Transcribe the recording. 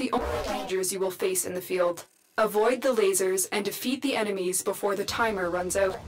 the only dangers you will face in the field. Avoid the lasers and defeat the enemies before the timer runs out.